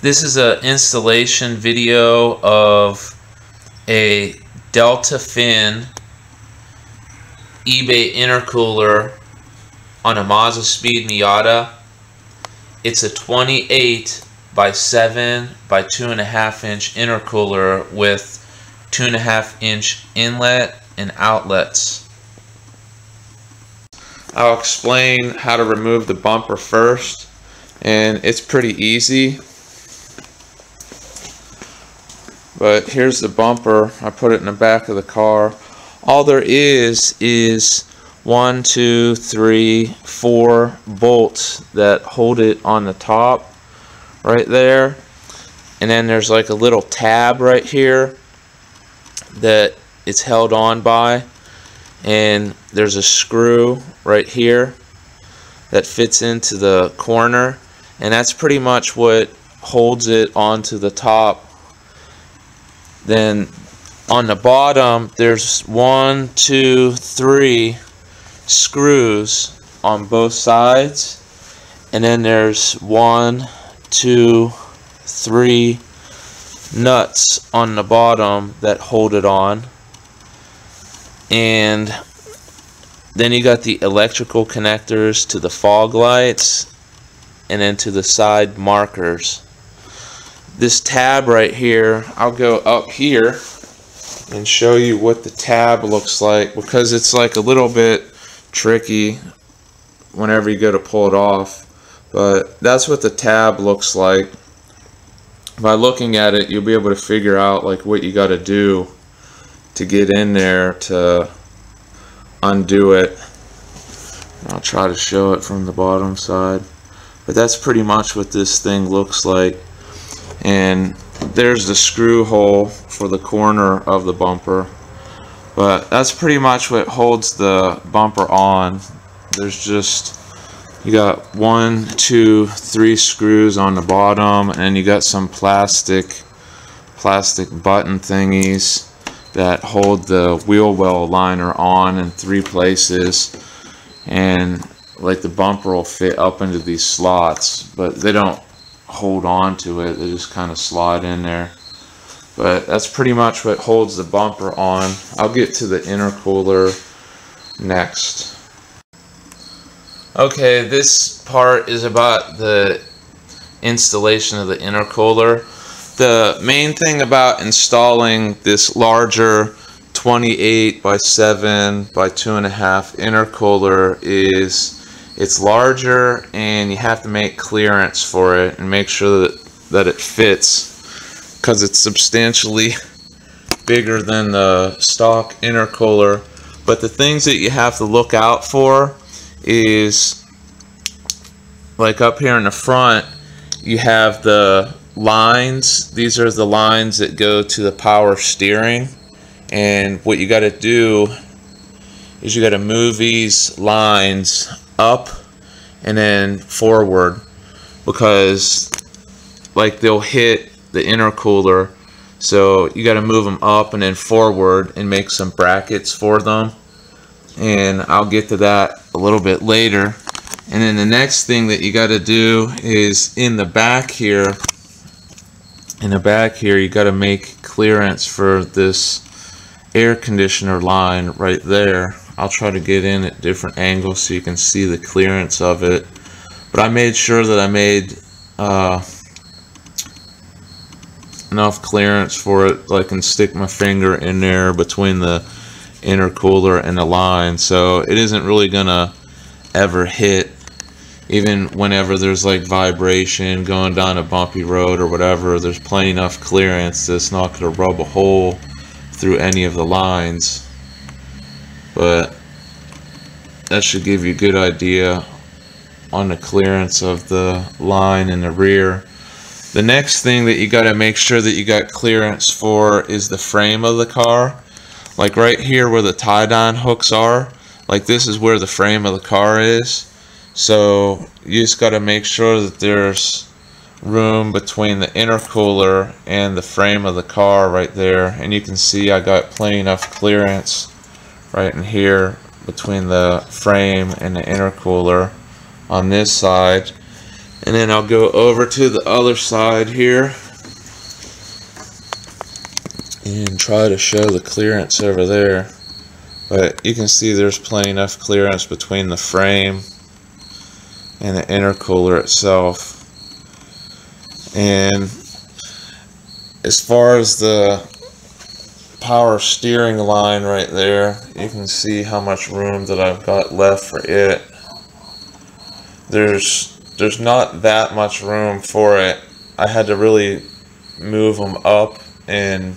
This is an installation video of a Delta Fin eBay intercooler on a Mazdaspeed Miata. It's a 28 by 7 by 2.5 inch intercooler with 2.5 inch inlet and outlets. I'll explain how to remove the bumper first and it's pretty easy but here's the bumper. I put it in the back of the car. All there is is one two three four bolts that hold it on the top right there. And then there's like a little tab right here that it's held on by. And there's a screw right here that fits into the corner. And that's pretty much what holds it onto the top then on the bottom, there's one, two, three screws on both sides. And then there's one, two, three nuts on the bottom that hold it on. And then you got the electrical connectors to the fog lights and then to the side markers this tab right here, I'll go up here and show you what the tab looks like because it's like a little bit tricky whenever you go to pull it off. But that's what the tab looks like. By looking at it, you'll be able to figure out like what you got to do to get in there to undo it. I'll try to show it from the bottom side. But that's pretty much what this thing looks like and there's the screw hole for the corner of the bumper. But that's pretty much what holds the bumper on. There's just you got one two three screws on the bottom and you got some plastic plastic button thingies that hold the wheel well liner on in three places and like the bumper will fit up into these slots but they don't hold on to it. They just kind of slide in there. But that's pretty much what holds the bumper on. I'll get to the intercooler next. Okay, this part is about the installation of the intercooler. The main thing about installing this larger 28 by 7 by 2.5 intercooler is it's larger and you have to make clearance for it and make sure that, that it fits because it's substantially bigger than the stock intercooler. But the things that you have to look out for is like up here in the front you have the lines. These are the lines that go to the power steering. And what you got to do is you got to move these lines up and then forward because like they'll hit the intercooler so you got to move them up and then forward and make some brackets for them. And I'll get to that a little bit later. And then the next thing that you got to do is in the back here in the back here you got to make clearance for this air conditioner line right there I'll try to get in at different angles so you can see the clearance of it. But I made sure that I made uh, enough clearance for it I can stick my finger in there between the intercooler and the line so it isn't really gonna ever hit even whenever there's like vibration going down a bumpy road or whatever there's plenty enough clearance that's not gonna rub a hole through any of the lines but that should give you a good idea on the clearance of the line in the rear. The next thing that you got to make sure that you got clearance for is the frame of the car. Like right here where the tie-down hooks are, like this is where the frame of the car is. So you just got to make sure that there's room between the intercooler and the frame of the car right there. And you can see I got plenty enough clearance right in here between the frame and the intercooler on this side And then I'll go over to the other side here and try to show the clearance over there. But you can see there's plenty enough clearance between the frame and the intercooler itself. And as far as the power steering line right there, you can see how much room that I've got left for it. There's there's not that much room for it. I had to really move them up and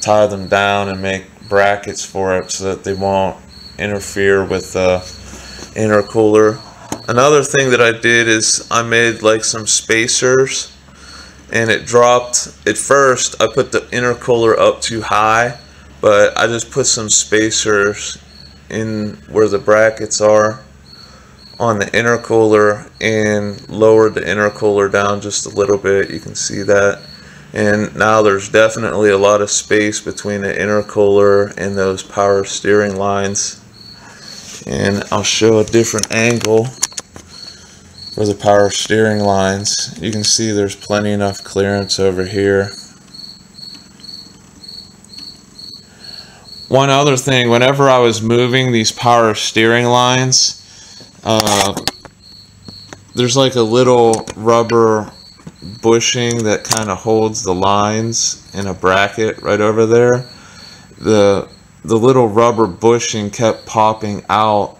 tie them down and make brackets for it so that they won't interfere with the intercooler. Another thing that I did is I made like some spacers and it dropped. At first I put the intercooler up too high but I just put some spacers in where the brackets are on the intercooler and lowered the intercooler down just a little bit. You can see that. And now there's definitely a lot of space between the intercooler and those power steering lines. And I'll show a different angle for the power steering lines you can see there's plenty enough clearance over here one other thing whenever I was moving these power steering lines uh, there's like a little rubber bushing that kind of holds the lines in a bracket right over there. The the little rubber bushing kept popping out.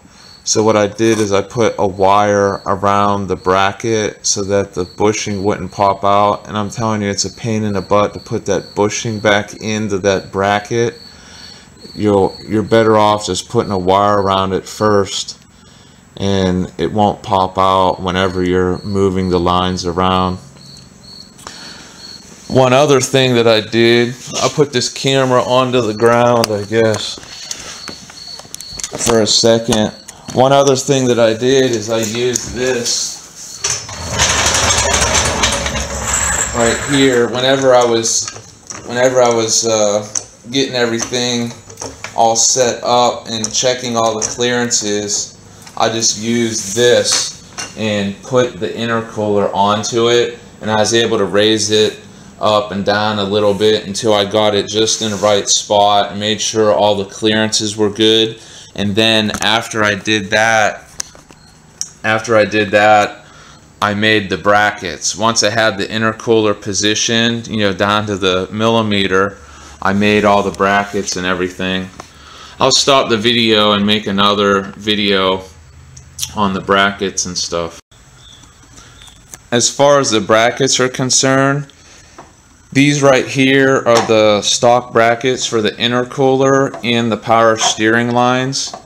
So what I did is I put a wire around the bracket so that the bushing wouldn't pop out. And I'm telling you, it's a pain in the butt to put that bushing back into that bracket. You'll, you're better off just putting a wire around it first and it won't pop out whenever you're moving the lines around. One other thing that I did, I put this camera onto the ground, I guess, for a second. One other thing that I did is I used this right here whenever I was whenever I was uh, getting everything all set up and checking all the clearances I just used this and put the intercooler onto it and I was able to raise it up and down a little bit until I got it just in the right spot and made sure all the clearances were good. And then after I did that, after I did that, I made the brackets. Once I had the intercooler positioned, you know, down to the millimeter, I made all the brackets and everything. I'll stop the video and make another video on the brackets and stuff. As far as the brackets are concerned, these right here are the stock brackets for the intercooler and the power steering lines.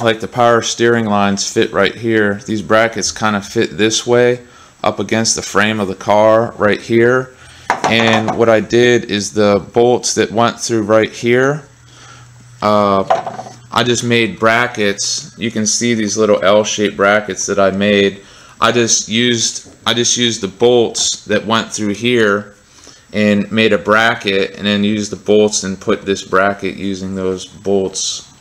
Like the power steering lines fit right here. These brackets kind of fit this way up against the frame of the car right here. And what I did is the bolts that went through right here, uh, I just made brackets. You can see these little L-shaped brackets that I made. I just used I just used the bolts that went through here and made a bracket and then used the bolts and put this bracket using those bolts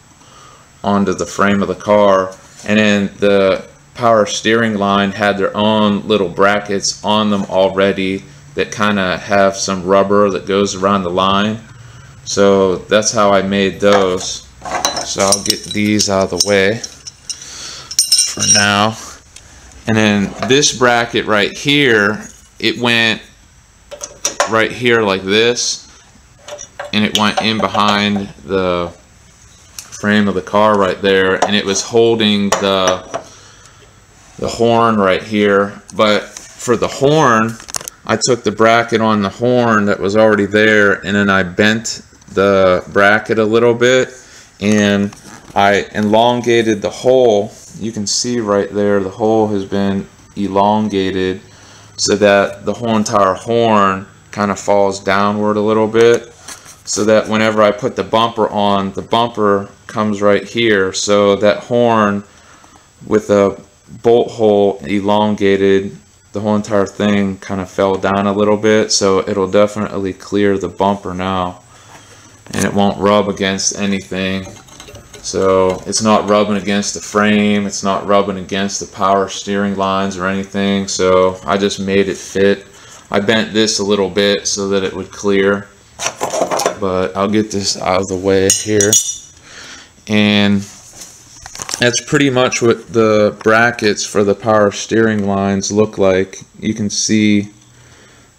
onto the frame of the car. And then the power steering line had their own little brackets on them already that kind of have some rubber that goes around the line. So that's how I made those. So I'll get these out of the way for now. And then this bracket right here it went right here like this and it went in behind the frame of the car right there and it was holding the the horn right here. But for the horn I took the bracket on the horn that was already there and then I bent the bracket a little bit and I elongated the hole. You can see right there the hole has been elongated so that the whole entire horn kind of falls downward a little bit so that whenever I put the bumper on, the bumper comes right here. So that horn with a bolt hole elongated, the whole entire thing kind of fell down a little bit. So it'll definitely clear the bumper now. And it won't rub against anything. So it's not rubbing against the frame, it's not rubbing against the power steering lines or anything. So I just made it fit. I bent this a little bit so that it would clear. But I'll get this out of the way here. And that's pretty much what the brackets for the power steering lines look like. You can see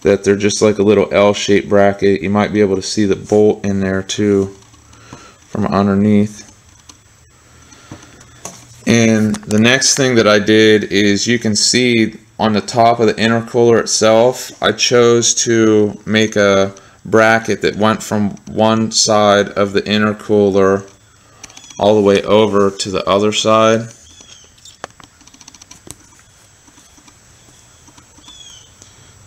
that they're just like a little L-shaped bracket. You might be able to see the bolt in there too from underneath. And the next thing that I did is you can see on the top of the intercooler itself, I chose to make a bracket that went from one side of the intercooler all the way over to the other side.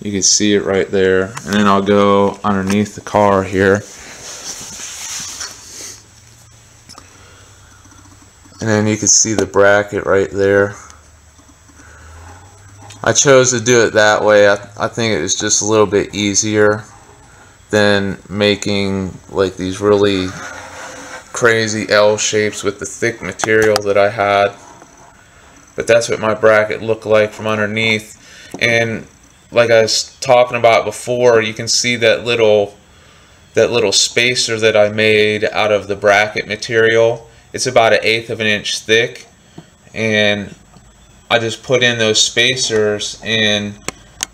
You can see it right there. And then I'll go underneath the car here. And then you can see the bracket right there. I chose to do it that way. I, I think it was just a little bit easier than making like these really crazy L shapes with the thick material that I had. But that's what my bracket looked like from underneath. And like I was talking about before, you can see that little that little spacer that I made out of the bracket material. It's about an eighth of an inch thick. And I just put in those spacers in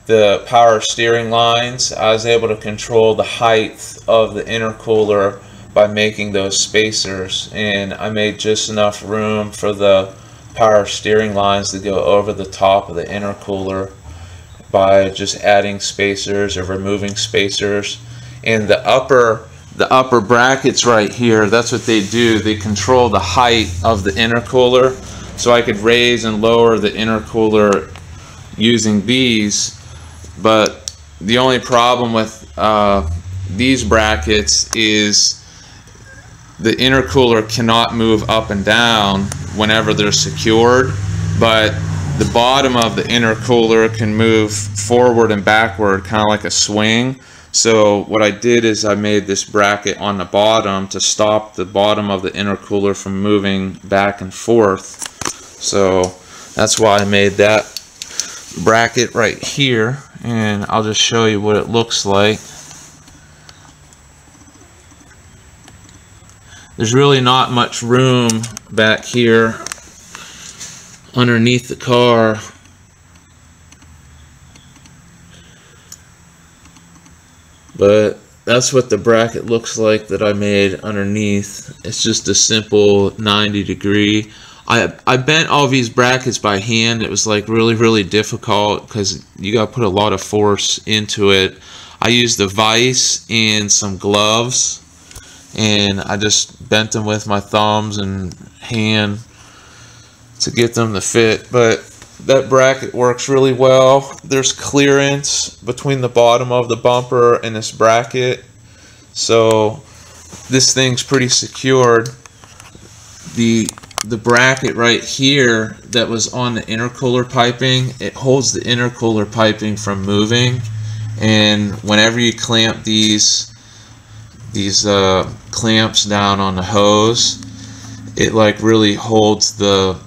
the power steering lines. I was able to control the height of the intercooler by making those spacers and I made just enough room for the power steering lines to go over the top of the intercooler by just adding spacers or removing spacers. And the upper the upper brackets right here that's what they do. They control the height of the intercooler so I could raise and lower the intercooler using these. But the only problem with uh, these brackets is the intercooler cannot move up and down whenever they're secured but the bottom of the intercooler can move forward and backward kind of like a swing. So what I did is I made this bracket on the bottom to stop the bottom of the intercooler from moving back and forth so that's why I made that bracket right here and I'll just show you what it looks like there's really not much room back here underneath the car. But that's what the bracket looks like that I made underneath. It's just a simple 90 degree. I, I bent all these brackets by hand. It was like really, really difficult because you got to put a lot of force into it. I used a vise and some gloves and I just bent them with my thumbs and hand to get them to fit but that bracket works really well there's clearance between the bottom of the bumper and this bracket so this thing's pretty secured the the bracket right here that was on the intercooler piping it holds the intercooler piping from moving. And whenever you clamp these these uh, clamps down on the hose it like really holds the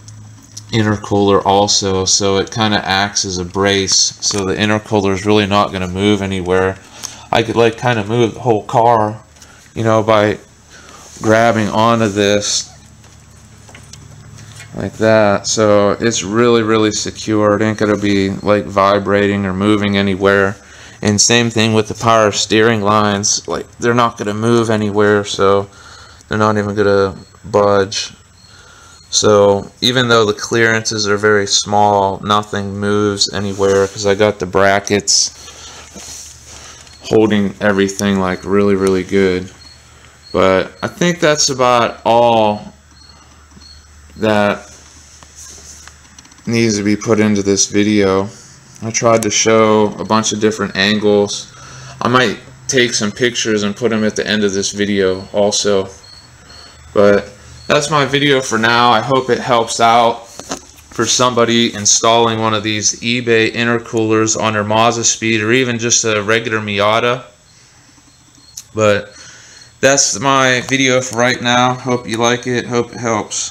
intercooler also. So it kind of acts as a brace so the intercooler is really not going to move anywhere. I could like kind of move the whole car you know by grabbing onto this like that. So it's really really secure. It ain't gonna be like vibrating or moving anywhere. And same thing with the power steering lines. Like they're not gonna move anywhere so they're not even gonna budge. So even though the clearances are very small, nothing moves anywhere because I got the brackets holding everything like really, really good. But I think that's about all that needs to be put into this video. I tried to show a bunch of different angles. I might take some pictures and put them at the end of this video also. But that's my video for now. I hope it helps out for somebody installing one of these eBay intercoolers on their Mazdaspeed or even just a regular Miata. But that's my video for right now. Hope you like it. Hope it helps.